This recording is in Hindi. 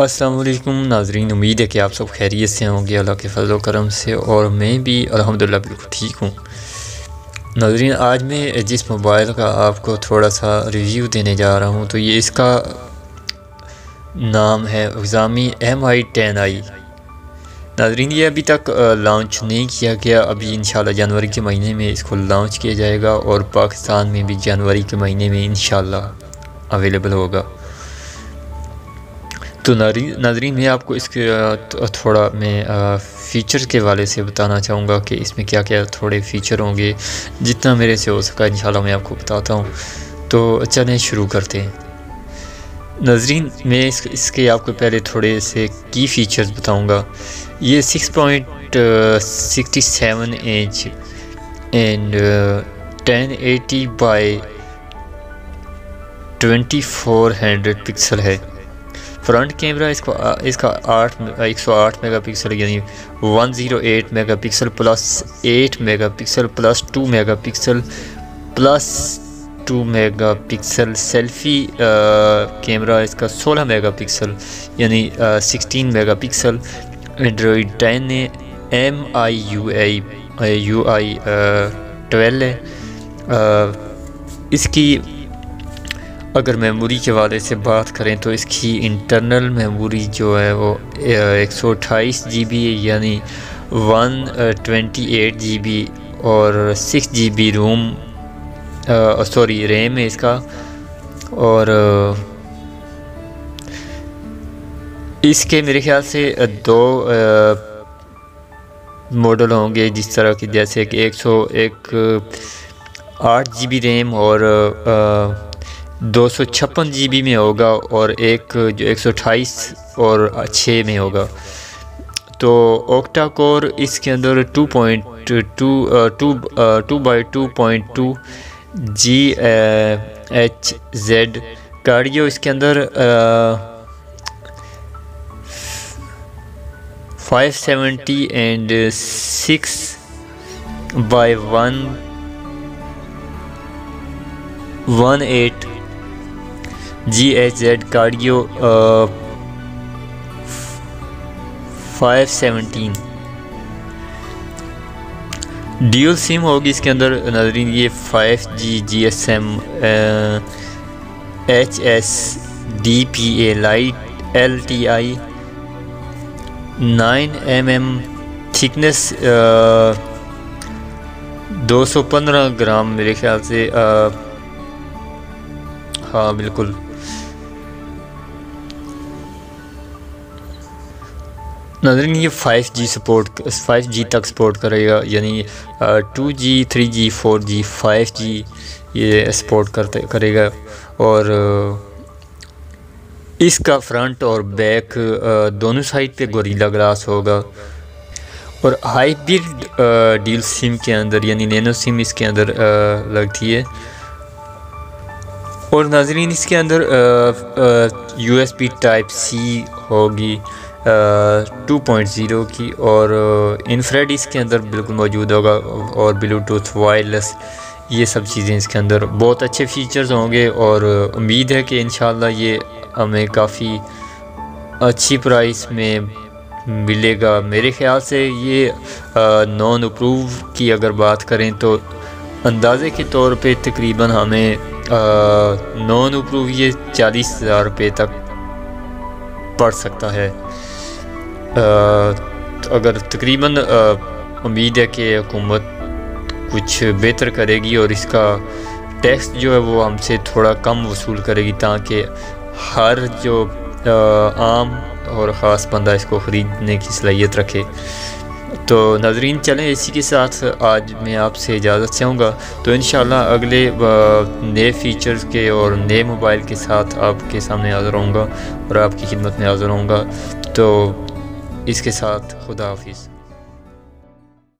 असलकुम नाजरीन, उम्मीद है कि आप सब खैरियत से होंगे, अल्लाह के फजल करम से, और मैं भी अल्हम्दुलिल्लाह बिल्कुल ठीक हूँ। नाजरीन, आज मैं जिस मोबाइल का आपको थोड़ा सा रिव्यू देने जा रहा हूँ तो ये इसका नाम है एग्ज़ामी एम आई टेन आई। नाजरीन, ये अभी तक लॉन्च नहीं किया गया, अभी इन जनवरी के महीने में इसको लॉन्च किया जाएगा, और पाकिस्तान में भी जनवरी के महीने में इन अवेलेबल होगा। तो नाजरीन मैं आपको इसके थोड़ा मैं फ़ीचर के वाले से बताना चाहूँगा कि इसमें क्या क्या थोड़े फ़ीचर होंगे जितना मेरे से हो सका इन मैं आपको बताता हूँ। तो चलें शुरू करते हैं। नजरीन मैं इस, इसके आपको पहले थोड़े से की फ़ीचर्स बताऊँगा। ये six point sixty seven inch and ten eighty by twenty four hundred pixel है। फ्रंट कैमरा, इसको इसका आठ एक सौ आठ मेगा पिक्सल यानी one zero eight mega pixel plus eight mega pixel plus two mega pixel plus two mega pixel selfie camera, इसका सोलह मेगा पिक्सल यानी sixteen mega pixel Android ten है, M I U I U I twelve है। इसकी अगर मेमोरी के वाले से बात करें तो इसकी इंटरनल मेमोरी जो है वो एक सौ अट्ठाईस जी बी यानी one twenty eight G B और six G B ROM sorry RAM है इसका। और इसके मेरे ख्याल से दो मॉडल होंगे जिस तरह की जैसे कि एक सौ एक आठ जी बी रैम और आ, दो सौ छप्पन जी बी में होगा और एक जो एक सौ अट्ठाईस और छः में होगा। तो ओक्टा कोर इसके अंदर two point two two two by two point two G H Z cardio इसके अंदर five seventy and six by one one eight G H Z cardio five seventeen dual SIM होगी इसके अंदर नजरीन ये five G G S M H S D P A lite L T I nine M M thickness दो सौ पंद्रह ग्राम मेरे ख्याल से आ, हाँ बिल्कुल। नजरिन, ये 5G सपोर्ट 5G तक सपोर्ट करेगा, यानी two G three G four G five G ये सपोर्ट करते, करेगा। और इसका फ्रंट और बैक दोनों साइड पे गोरीला ग्लास होगा। और हाइब्रिड डील सिम के अंदर, यानी नैनो सिम इसके अंदर लगती है। और नाजरीन, इसके अंदर U S P type C होगी। टू पॉइंट ज़ीरो की और इनफ्रेड इसके अंदर बिल्कुल मौजूद होगा और ब्लूटूथ वायरलेस ये सब चीज़ें इसके अंदर बहुत अच्छे फीचर्स होंगे और उम्मीद है कि इन ये हमें काफ़ी अच्छी प्राइस में मिलेगा। मेरे ख्याल से ये नॉन अप्रूव की अगर बात करें तो अंदाज़े के तौर पे तकरीबन हमें नॉन अप्रूव ये चालीस हज़ार रुपये तक पड़ सकता है। अगर तकरीबन उम्मीद है कि हुकूमत कुछ बेहतर करेगी और इसका टैक्स जो है वो हमसे थोड़ा कम वसूल करेगी ताकि हर जो आम और ख़ास बंदा इसको ख़रीदने की सलाहियत रखे। तो नाजरीन, चलें इसी के साथ आज मैं आपसे इजाज़त चाहूँगा। तो इन अगले नए फ़ीचर्स के और नए मोबाइल के साथ आपके सामने हाज़िर रहूँगा और आपकी खिदमत में हाज़िर रहूँगा तो इसके साथ खुदा हाफिज़।